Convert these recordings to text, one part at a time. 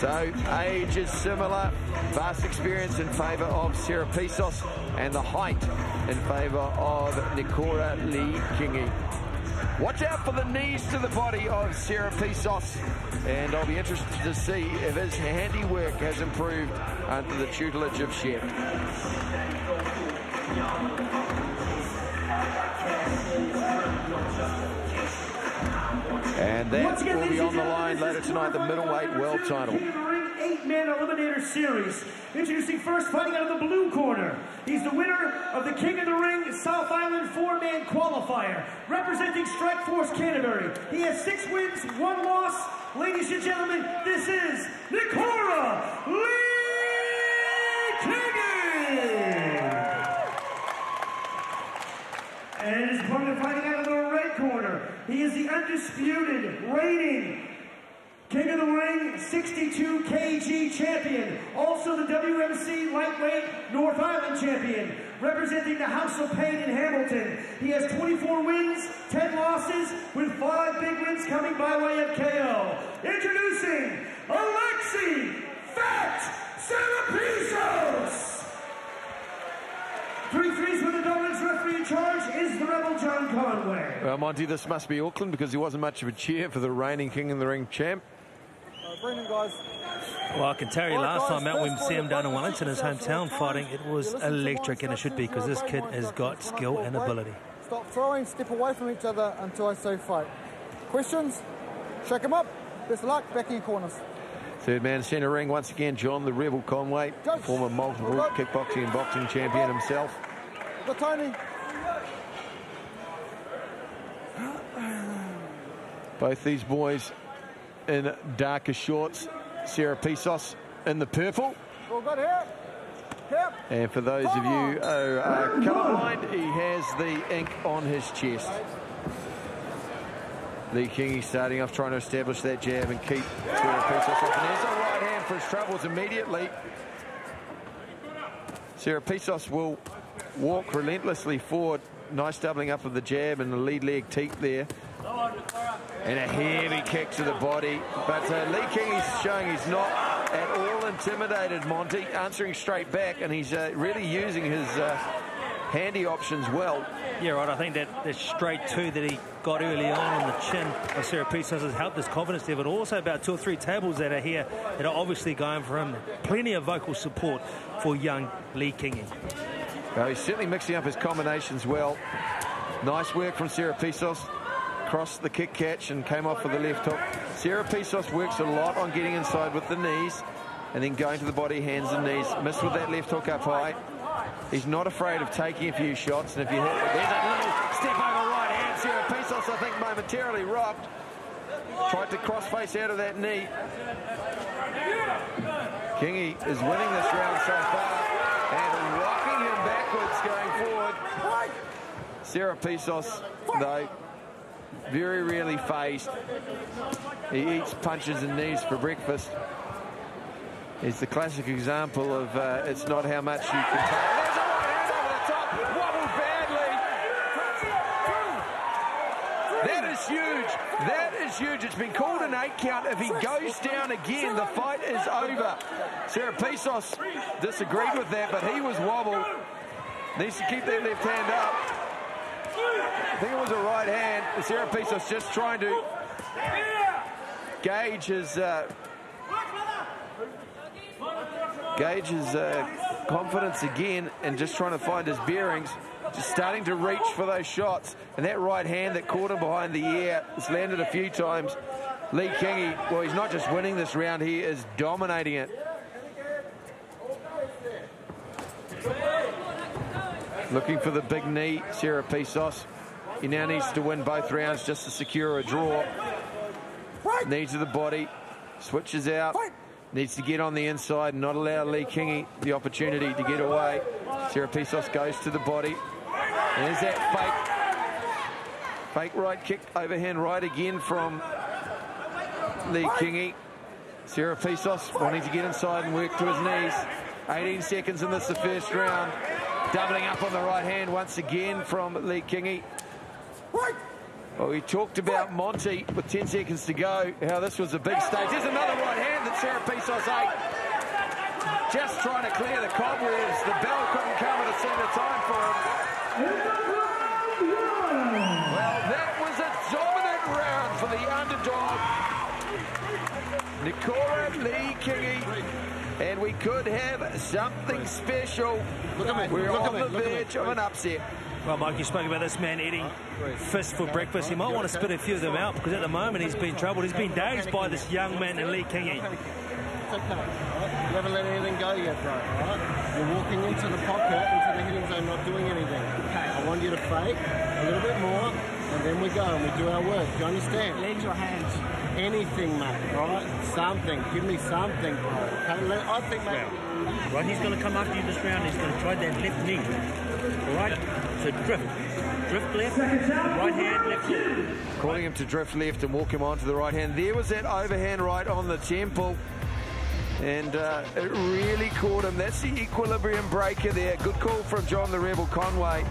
So age is similar, vast experience in favour of Serepisos, and the height in favour of Nikora Lee Kingi. Watch out for the knees to the body of Serepisos, and I'll be interested to see if his handiwork has improved under the tutelage of Shep. And that will be on the line later tonight, the middleweight world title. Eight-man Eliminator Series. Introducing first, fighting out of the blue corner. He's the winner of the King of the Ring South Island four-man qualifier, representing Strike Force Canterbury. He has six wins, one loss. Ladies and gentlemen, this is Nikora Lee Kingi! And his opponent fighting out of the red corner. He is the undisputed, reigning King of the Ring 62 kg champion. Also the WMC lightweight North Island champion. Representing the House of Pain in Hamilton. He has 24 wins, 10 losses, with five big wins coming by way of KO. Introducing Alexi Fat Serepisos! Three threes for the Dolphins. Referee in charge is the Rebel John Conway. Well, Monty, this must be Auckland because he wasn't much of a cheer for the reigning King in the Ring champ. Uh, Brendan, guys. Well, I can tell you last time out when we see him down in Wellington, his hometown fighting, it was electric, and it should be because this kid has got skill and ability. Stop throwing, step away from each other until I say fight. Questions? Shake him up. Best of luck, back in your corners. Third man centre ring once again, John the Rebel Conway, former multiple kickboxing and boxing champion himself. The Tony. Both these boys in darker shorts. Serepisos in the purple. All good here. Here. And for those of you who are colourblind, he has the ink on his chest. Lee Kingi starting off trying to establish that jab and keep Serepisos off. And there's a right hand for his troubles immediately. Serepisos will walk relentlessly forward. Nice doubling up of the jab and the lead leg teep there. And a heavy kick to the body. But uh, Lee King is showing he's not at all intimidated, Monty, answering straight back, and he's uh, really using his uh, handy options well. Yeah, right. I think that, that straight two that he got early on on the chin of Serepisos has helped his confidence there, but also about two or three tables that are here that are obviously going for him. Plenty of vocal support for young Lee Kingi. Well, he's certainly mixing up his combinations well. Nice work from Serepisos. Crossed the kick catch and came off with the left hook. Serepisos works a lot on getting inside with the knees and then going to the body, hands and knees. Missed with that left hook up high. He's not afraid of taking a few shots, and if you hit, there's a little step over right hand. Serepisos, I think, momentarily rocked. Tried to cross face out of that knee. Kingi is winning this round so far and rocking him backwards going forward. Serepisos, though, very rarely faced. He eats punches and knees for breakfast. He's the classic example of uh, it's not how much you can take. There's a right hand over the top, wobbled badly. That is huge. That is huge. It's been called an eight count. If he goes down again, the fight is over. Serepisos disagreed with that, but he was wobbled. Needs to keep that left hand up. I think it was a right hand. Serepisos just trying to gauge his uh, gauge his uh, confidence again and just trying to find his bearings. Just starting to reach for those shots. And that right hand that caught him behind the ear has landed a few times. Lee Kingi, well, he's not just winning this round, he is dominating it. Looking for the big knee, Serepisos. He now needs to win both rounds just to secure a draw. Knee to the body, switches out, needs to get on the inside, and not allow Lee Kingi the opportunity to get away. Serepisos goes to the body. There's that fake, fake right kick, overhand right again from Lee Kingi. Serepisos wanting to get inside and work to his knees. 18 seconds in this, the first round. Doubling up on the right hand once again from Lee Kingi. Well, we talked about Monty with 10 seconds to go, how this was a big stage. There's another right hand that Serepisos eight. Just trying to clear the cobwebs. The bell couldn't come at a sooner time for him. Well, that was a dominant round for the underdog. Nikora Lee Kingi. And we could have something special. Look at me. We're Look at on me. the Look me. verge of an upset. Well, Mike, you spoke about this man eating fish for breakfast. He might want to spit a few of them out because at the moment he's been troubled. He's been dazed by this young man in Lee Kingi. It's okay. Right? You haven't let anything go yet, bro. Right? You're walking into the pocket, into the hitting zone, not doing anything. Okay. I want you to fake a little bit more, and then we go and we do our work. Do you understand? Legs or hands? Anything, mate. Right? Something. Give me something, bro. Okay? Let- I think, mate. Right, he's going to come after you this round. He's going to try that left knee. All right? So drift. Drift left, right hand, left hook. Calling him to drift left and walk him onto the right hand. There was that overhand right on the temple. And uh, it really caught him. That's the equilibrium breaker there. Good call from John the Rebel Conway.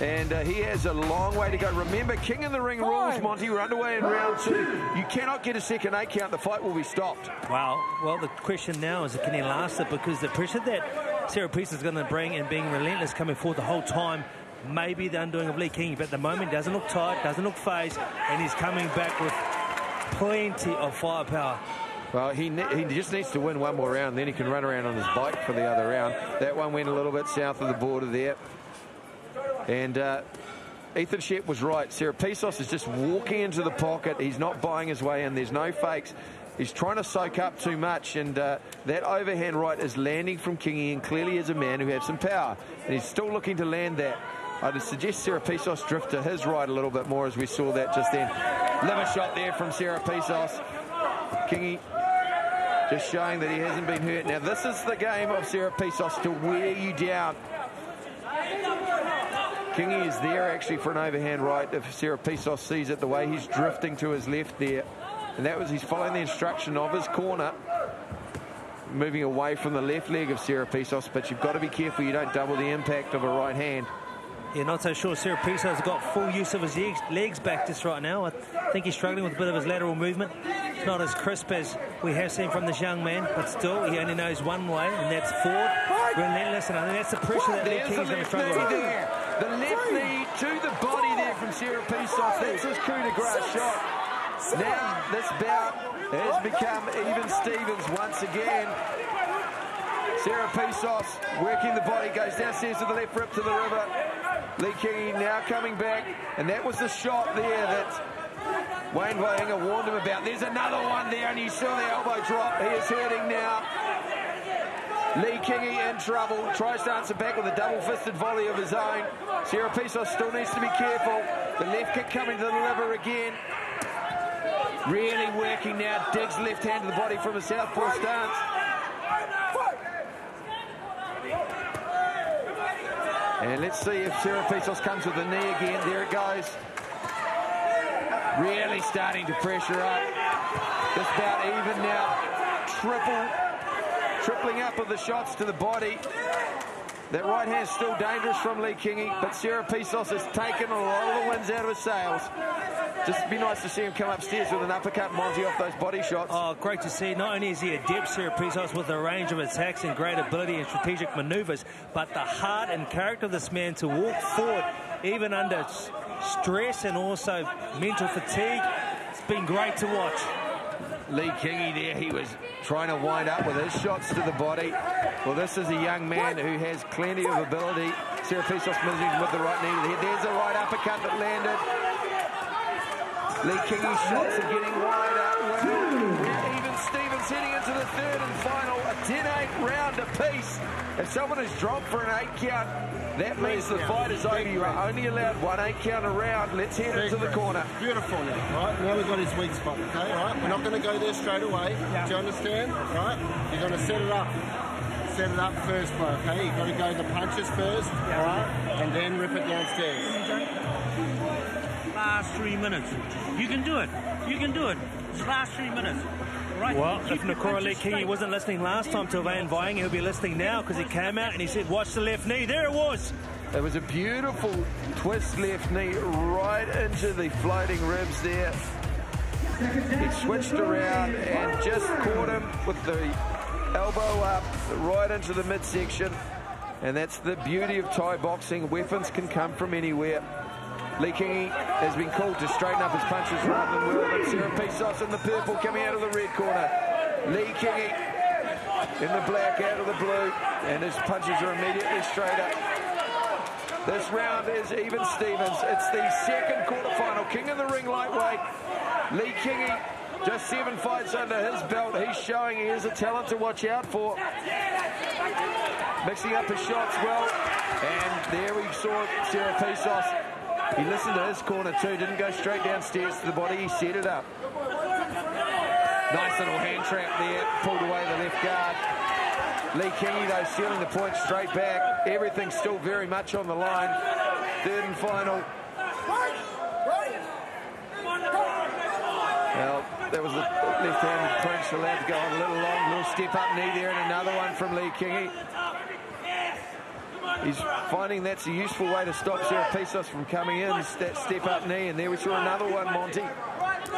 And uh, he has a long way to go. Remember, King of the Ring rules, Monty. We're underway in round two. You cannot get a second eight count. The fight will be stopped. Wow. Well, the question now is can he last it? Because the pressure that Sarah Priest is going to bring and being relentless coming forward the whole time maybe the undoing of Lee King. But at the moment, doesn't look tight, doesn't look phased, and he's coming back with plenty of firepower. Well, he ne- he just needs to win one more round, then he can run around on his bike for the other round. That one went a little bit south of the border there. And uh, Ethan Shep was right. Serepisos is just walking into the pocket. He's not buying his way in. There's no fakes. He's trying to soak up too much, and uh, that overhand right is landing from Kingi, and clearly is a man who has some power, and he's still looking to land that. I'd suggest Serepisos drift to his right a little bit more, as we saw that just then. Liver shot there from Serepisos. Kingi just showing that he hasn't been hurt. Now, this is the game of Serepisos to wear you down. Kingi is there actually for an overhand right if Serepisos sees it the way he's drifting to his left there. And that was, he's following the instruction of his corner, moving away from the left leg of Serepisos, but you've got to be careful you don't double the impact of a right hand. Yeah, not so sure. Sarah has got full use of his legs, legs back just right now. I think he's struggling with a bit of his lateral movement. It's not as crisp as we have seen from this young man, but still, he only knows one way, and that's forward, relentless, and I think that's the pressure that Lee There's the King's going to left struggle knee with. The left knee to the body there from Serepisos. That's his coup de grace shot. Now this bout has become even Stevens once again. Serepisos working the body, goes downstairs to the left rip to the river. Lee Kingi now coming back, and that was the shot there that Wayne Vainga warned him about. There's another one there, and you saw the elbow drop. He is hurting now. Lee Kingi in trouble, tries to answer back with a double-fisted volley of his own. Sierra Serepisos still needs to be careful. The left kick coming to the liver again. Really working now, digs left hand to the body from a southpaw stance. And let's see if Sierra Serepisos comes with the knee again. There it goes. Really starting to pressure up. Just about even now. Triple, tripling up of the shots to the body. That right hand's still dangerous from Lee Kingi, but Serepisos has taken a lot of the winds out of his sails. Just be nice to see him come upstairs with an uppercut Monty off those body shots. Oh, great to see. Not only is he adept, Serepisos, with a range of attacks and great ability and strategic maneuvers, but the heart and character of this man to walk forward, even under stress and also mental fatigue, it's been great to watch. Lee Kingi there, he was trying to wind up with his shots to the body. Well, this is a young man who has plenty of ability. Serepisos managing with the right knee. There's a right uppercut that landed. Lee Kingi's shots are getting wider. Well, even Stevens heading into the third and final. A 10-8 round apiece. If someone has dropped for an eight count, that means the fight is over. You are only allowed one eight count a round. Let's head into the corner. Beautiful now, right? Now we've got his weak spot, okay, right? We're not going to go there straight away. Do you understand? Right? You're going to set it up. Set it up first, bro, okay? You've got to go the punches first, all right? And then rip it downstairs. Last three minutes. You can do it. You can do it. It's last three minutes. Right? Well, if your Nikora punches Lee Kingi wasn't listening last time to Van Vying, he'll be listening now because he came out and he said, watch the left knee. There it was. It was a beautiful twist left knee right into the floating ribs there. He switched around and just caught him with the elbow up right into the midsection. And that's the beauty of Thai boxing. Weapons can come from anywhere. Lee Kingi has been called to straighten up his punches rather than whirl them. Serepisos in the purple coming out of the red corner. Lee Kingi in the black out of the blue. And his punches are immediately straight up. This round is even Stevens. It's the second quarterfinal. King of the ring lightweight. Lee Kingi just seven fights under his belt. He's showing he is a talent to watch out for. Mixing up his shots well. And there we saw Serepisos. He listened to his corner too. Didn't go straight downstairs to the body. He set it up. Nice little hand trap there. Pulled away the left guard. Lee Kingi, though, sealing the point straight back. Everything's still very much on the line. Third and final. Well, there was a left-handed punch allowed to go on a little long, little step-up knee there, and another one from Lee Kingi. He's finding that's a useful way to stop Serepisos from coming in, that step-up knee, and there we saw another one, Monty.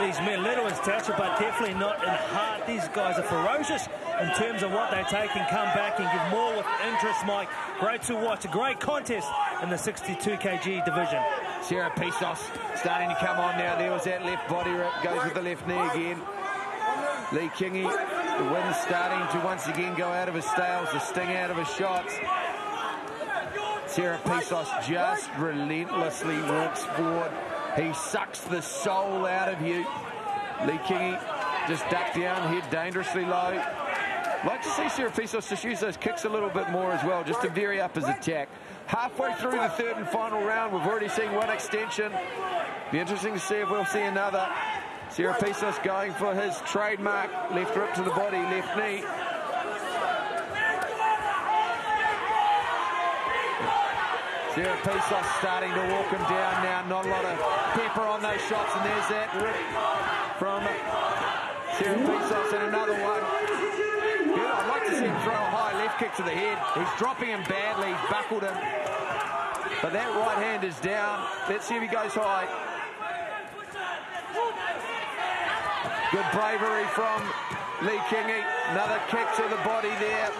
These men, little in stature, but definitely not in heart. These guys are ferocious in terms of what they take and come back and give more with interest, Mike. Great to watch. A great contest in the 62 kg division. Serepisos starting to come on now. There was that left body rip, goes with the left knee again. Lee Kingi, the wind starting to once again go out of his sails, the sting out of his shots. Serepisos just relentlessly walks forward. He sucks the soul out of you. Lee Kingi just ducked down, head dangerously low. Like to see Serepisos just use those kicks a little bit more as well, just to vary up his attack. Halfway through the third and final round, we've already seen one extension. Be interesting to see if we'll see another. Serepisos going for his trademark left rip to the body, left knee. Serepisos starting to walk him down now. Not a lot of pepper on those shots, and there's that rip from Serepisos and another one. Yeah, I'd like to see him throw a high left kick to the head. He's dropping him badly. He's buckled him. But that right hand is down. Let's see if he goes high. Good bravery from Lee Kingi. Another kick to the body there.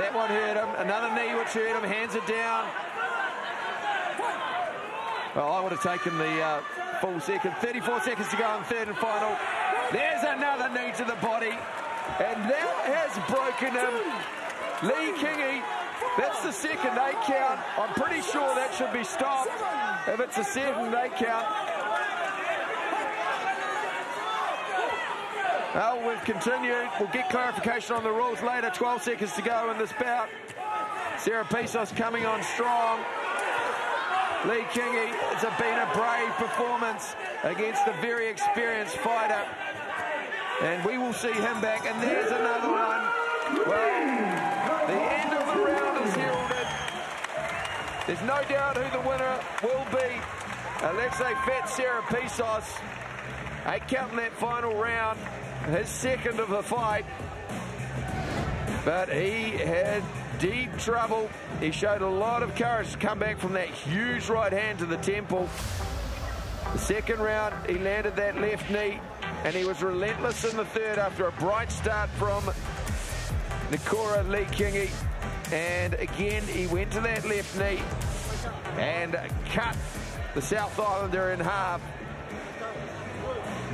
That one hurt him. Another knee which hurt him. Hands are down. Well, I would have taken the uh, full second. 34 seconds to go in third and final. There's another knee to the body. And that has broken him. Lee Kingi, that's the second eight count. I'm pretty sure that should be stopped if it's a second eight count. Well, we've continued. We'll get clarification on the rules later. 12 seconds to go in this bout. Serepisos coming on strong. Lee Kingi, it's been a brave performance against a very experienced fighter. And we will see him back. And there's another one. Well, the end of the round is heralded. There's no doubt who the winner will be. Alexi Fat Serepisos. Eight count in that final round. His second of the fight. But he had deep trouble. He showed a lot of courage to come back from that huge right hand to the temple. The second round, he landed that left knee, and he was relentless in the third after a bright start from Nikora Lee Kingi. And again, he went to that left knee and cut the South Islander in half.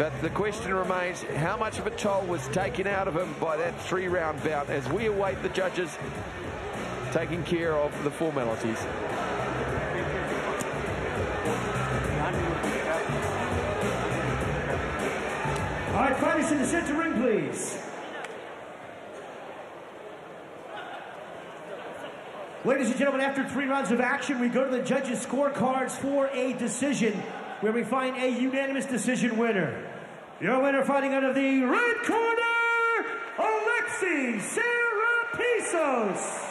But the question remains, how much of a toll was taken out of him by that three-round bout as we await the judges taking care of the formalities. All right, fighters in the center ring, please. Ladies and gentlemen, after three rounds of action, we go to the judges' scorecards for a decision where we find a unanimous decision winner. Your winner fighting out of the red corner, Alexi Serepisos.